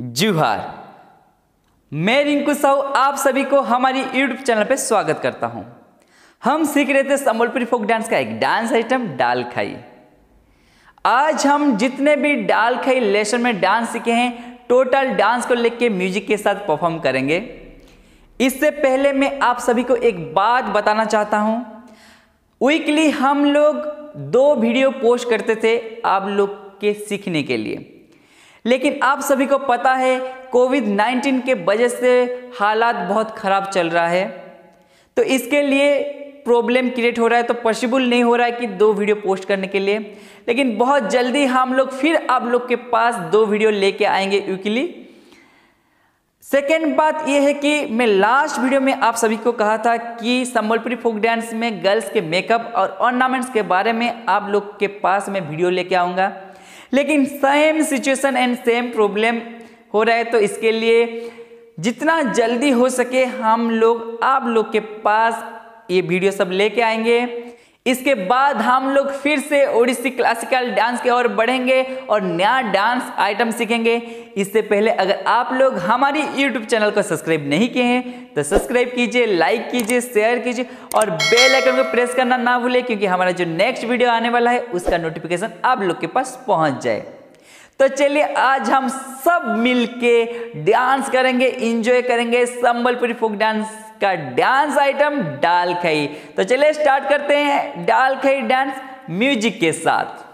जुहार। मैं रिंकू साहू, आप सभी को हमारी यूट्यूब चैनल पर स्वागत करता हूँ। हम सीख रहे थे संबलपुरी फोक डांस का एक डांस आइटम डाल खाई। आज हम जितने भी डाल खाई लेसन में डांस सीखे हैं, टोटल डांस को लेके म्यूज़िक के साथ परफॉर्म करेंगे। इससे पहले मैं आप सभी को एक बात बताना चाहता हूँ। वीकली हम लोग दो वीडियो पोस्ट करते थे आप लोग के सीखने के लिए। लेकिन आप सभी को पता है कोविड 19 के वजह से हालात बहुत ख़राब चल रहा है। तो इसके लिए प्रॉब्लम क्रिएट हो रहा है तो पॉसिबल नहीं हो रहा है कि दो वीडियो पोस्ट करने के लिए। लेकिन बहुत जल्दी हम लोग, फिर आप लोग के पास दो वीडियो लेके आएँगे वीकली सेकेंड बात यह है कि मैं लास्ट वीडियो में आप सभी को कहा था कि संबलपुरी फोक डांस में गर्ल्स के मेकअप और ऑर्नामेंट्स के बारे में आप लोग के पास मैं वीडियो लेके आऊँगा। लेकिन same situation and same problem हो रहा है तो इसके लिए जितना जल्दी हो सके हम लोग, आप लोग के पास ये वीडियो सब लेके आएँगे। इसके बाद हम लोग फिर से ओडिसी क्लासिकल डांस की ओर बढ़ेंगे और नया डांस आइटम सीखेंगे। इससे पहले अगर आप लोग हमारी यूट्यूब चैनल को सब्सक्राइब नहीं किए हैं तो सब्सक्राइब कीजिए, लाइक कीजिए, शेयर कीजिए और बेल आइकन को प्रेस करना ना भूलें, क्योंकि हमारा जो नेक्स्ट वीडियो आने वाला है, उसका नोटिफिकेशन आप लोग के पास पहुँच जाए। तो चलिए, आज हम सब मिलके डांस करेंगे इंजॉय करेंगे, संबलपुरी फोक डांस का डांस आइटम डाल खई। तो चलिए स्टार्ट करते हैं। डाल खई डांस म्यूज़िक के साथ।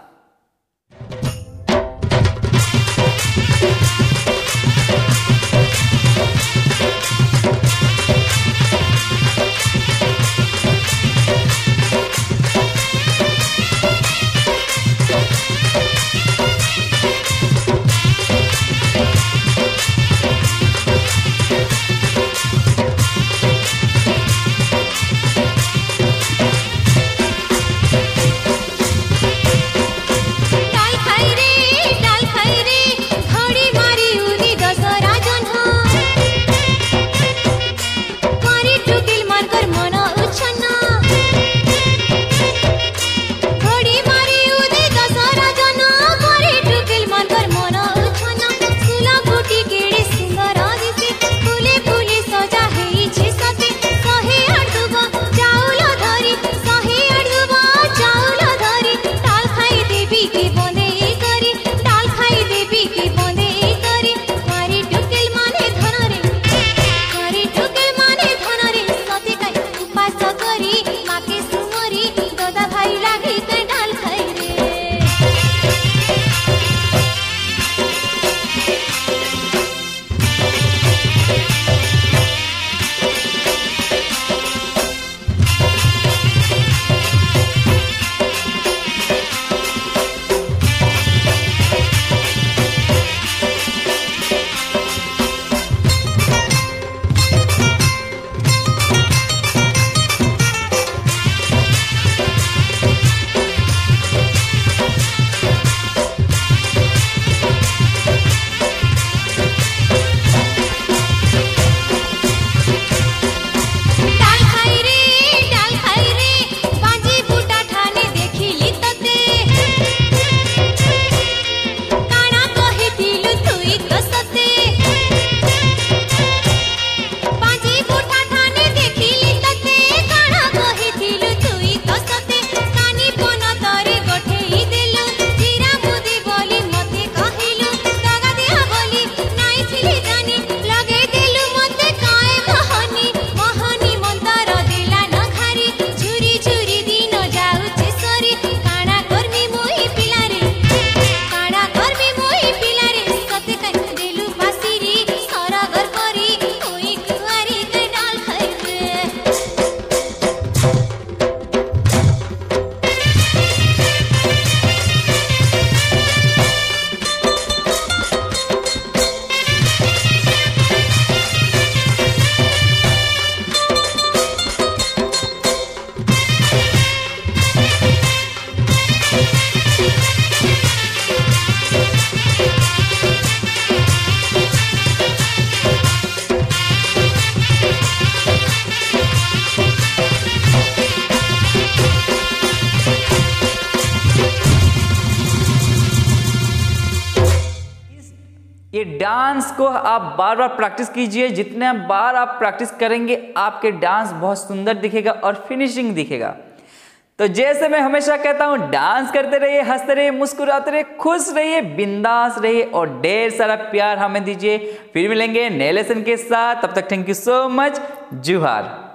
डांस को आप बार बार प्रैक्टिस कीजिए। जितने बार आप प्रैक्टिस करेंगे, आपके डांस बहुत सुंदर दिखेगा और फिनिशिंग दिखेगा। तो जैसे मैं हमेशा कहता हूँ, डांस करते रहिए, हँसते रहिए, मुस्कुराते रहिए, खुश रहिए, बिंदास रहिए और ढेर सारा प्यार हमें दीजिए। फिर मिलेंगे नए लेसन के साथ। तब तक thank you so much Juhar.